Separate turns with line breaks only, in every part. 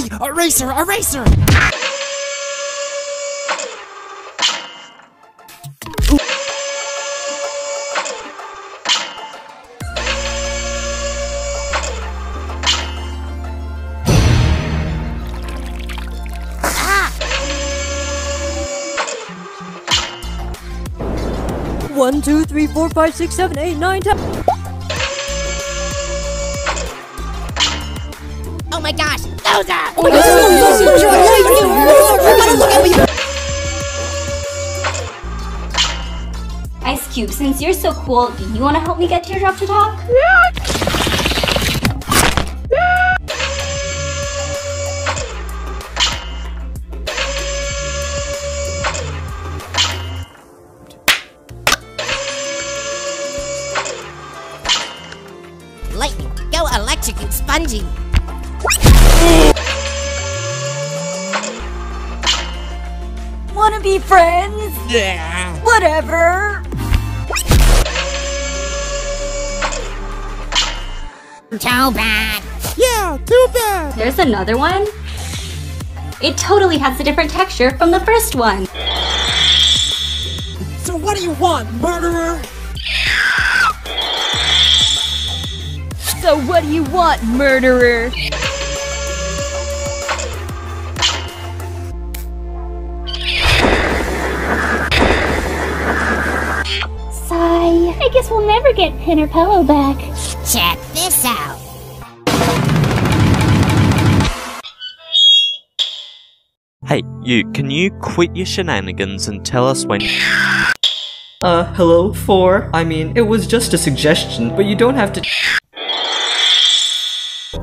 Hey, eraser, eraser!
One, two, three, four, five, six, seven, eight, nine, ten.
Ice Cube, since you're so cool, do you want to help me get Teardrop to talk?
Lightning, go electrocute Spongy.
Wanna be friends?
Yeah!
Whatever.
Too bad.
Yeah, too bad!
There's another one. It totally has a different texture from the first one.
So what do you want, murderer?
So what do you want, murderer?
Sigh. I guess we'll never get Pin or Pillow back.
Check this out.
Hey, you, can you quit your shenanigans and tell us when.
Uh, hello, four. I mean, it was just a suggestion, but you don't have to.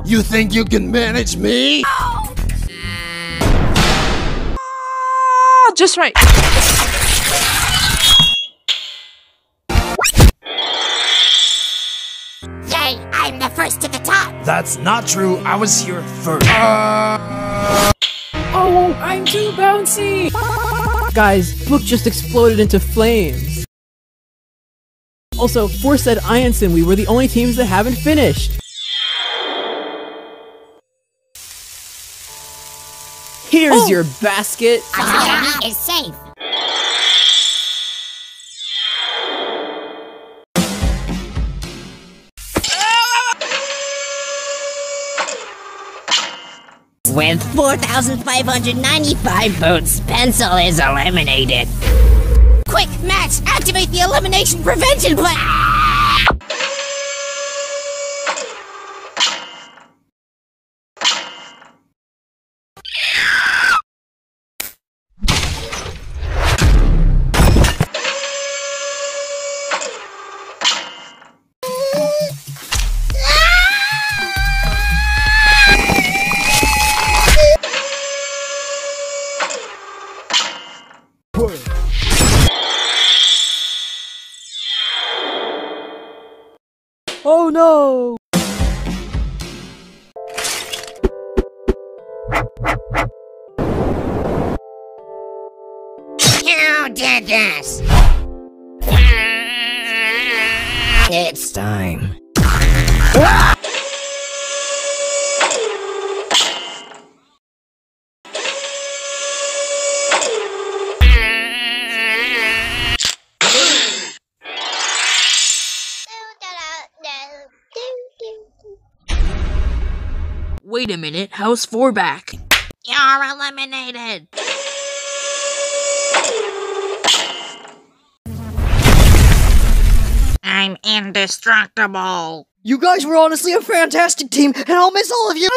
You think you can manage me?
Just right.
That's not true. I was here first. Uh,
Oh, I'm too bouncy.
Guys, book just exploded into flames. Also, Four said Ianson, we were the only teams that haven't finished. Here's your basket.
Our is safe. With 4,595 votes, Pencil is eliminated. Quick, Max, activate the elimination prevention plan!
Oh no!
Who did this? It's time. Ah!
Wait a minute, how's four back?
You're eliminated. I'm indestructible.
You guys were honestly a fantastic team, and I'll miss all of you.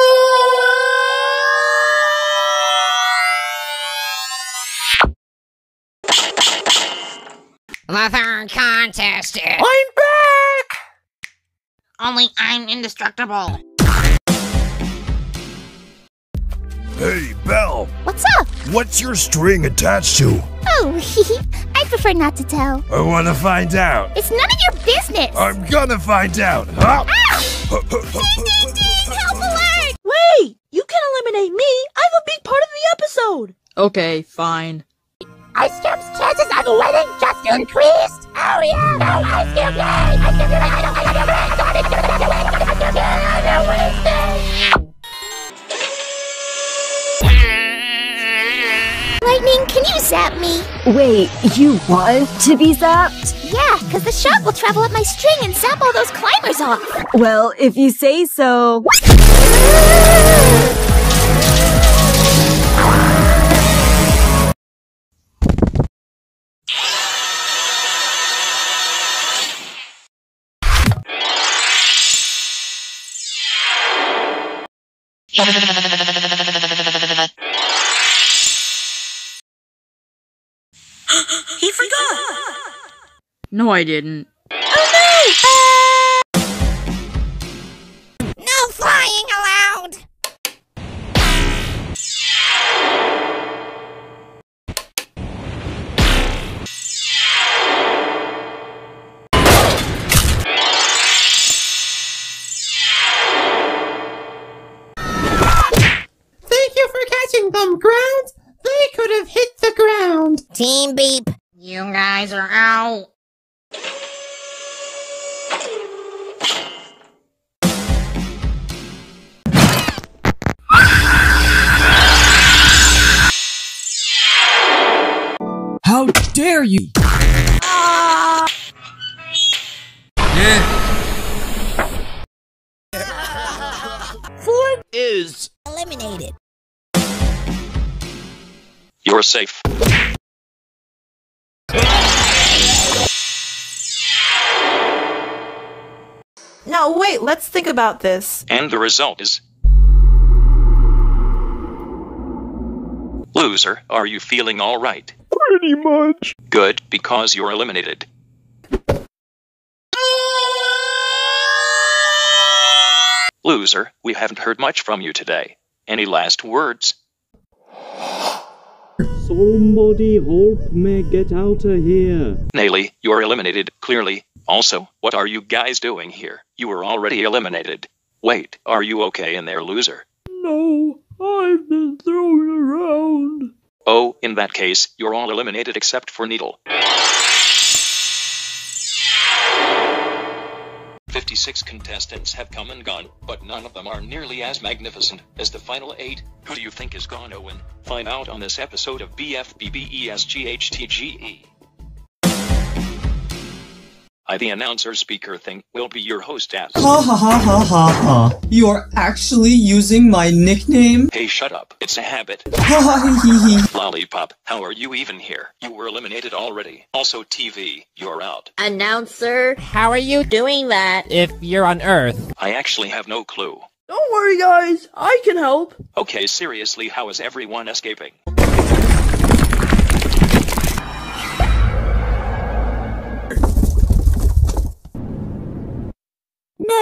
The third contest is.
I'm back!
Only I'm indestructible.
Hey, Bell,
What's up?
what's your string attached to?
Oh, I prefer not to tell.
I want to find out.
It's none of your business.
I'm gonna find out. Huh?
Help alert!
Wait! You can eliminate me! I'm a big part of the episode!
Okay, fine.
Ice Cube's chances of winning just increased. Oh yeah! No, Ice Cube, yay! Ice Cube, yay! I don't, I don't, I don't, I don't, I don't, I don't, I don't, I don't, I don't,
zap me.
Wait, you want to be zapped?
Yeah, because the shock will travel up my string and zap all those climbers off.
Well, if you say so.
No, I didn't.
Oh No flying allowed!
Thank you for catching them, Ground. They could have hit the ground.
Team Beep, you guys are out.
How dare you!
Four is.
Eliminated.
You're safe.
No, wait, let's think about this.
And the result is. Loser, are you feeling alright?
Pretty much.
Good, because you're eliminated. Loser, we haven't heard much from you today. Any last words?
Somebody help me get out of here.
Naily, you're eliminated, clearly. Also, what are you guys doing here? You were already eliminated. Wait, are you okay in there, loser?
No, I've been thrown around.
Oh, in that case, you're all eliminated except for Needle. 56 contestants have come and gone, but none of them are nearly as magnificent as the final eight. Who do you think is gone, Owen? Find out on this episode of BFBBESGHTGE. I, the announcer speaker thing, will be your host as.
Ha ha ha ha ha ha. You're actually using my nickname?
Hey, shut up. It's a habit.
Ha ha hee hee hee.
Lollipop, how are you even here? You were eliminated already. Also, TV, you're out.
Announcer, how are you doing that?
If you're on Earth.
I actually have no clue.
Don't worry, guys. I can help.
Okay, seriously, how is everyone escaping?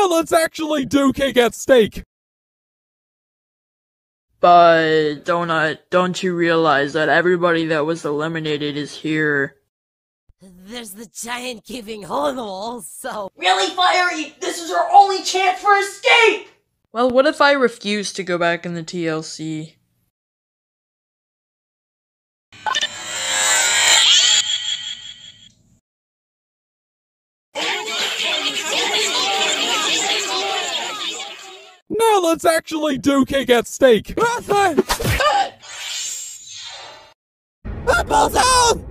Let's actually do cake at Stake.
But Donut, don't you realize that everybody that was eliminated is here?
There's the giant giving hole in the wall, so.
Really, Fiery? This is our only chance for escape!
Well, what if I refuse to go back in the TLC?
Now let's actually do kick at steak.
Balls out!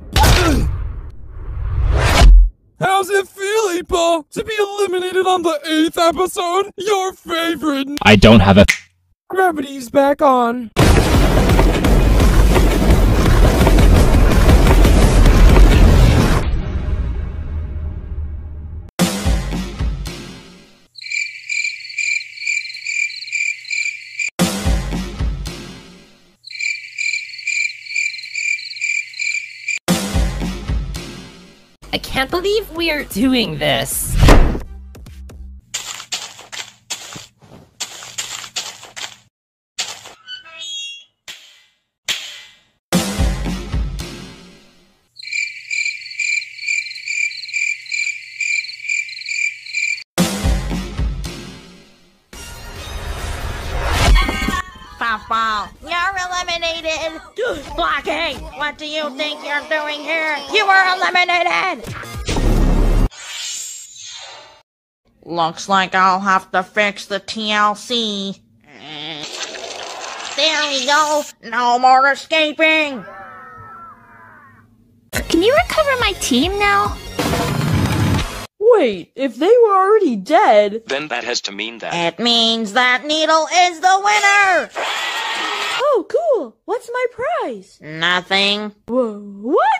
How's it feeling, Paul, to be eliminated on the eighth episode? Your favorite.
I don't have a.
Gravity's back on.
I can't believe we're doing this.
Puffball, you're eliminated. blocking. what do you think you're doing here? You were eliminated. Looks like I'll have to fix the TLC. There we go. No more escaping.
Can you recover my team now?
Wait, if they were already dead.
Then that has to mean that.
It means that Needle is the winner!
Oh, cool. What's my prize?
Nothing.
Whoa, what?